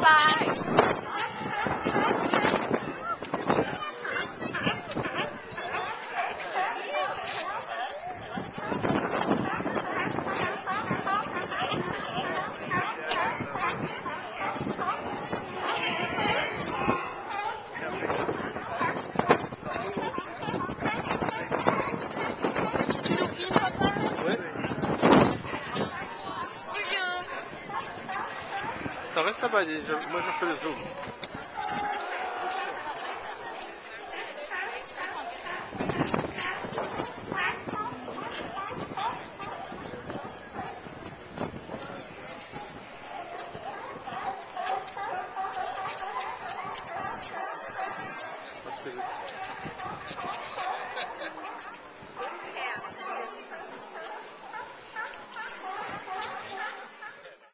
拜。Talvez trabalhe, mas não fez o jogo.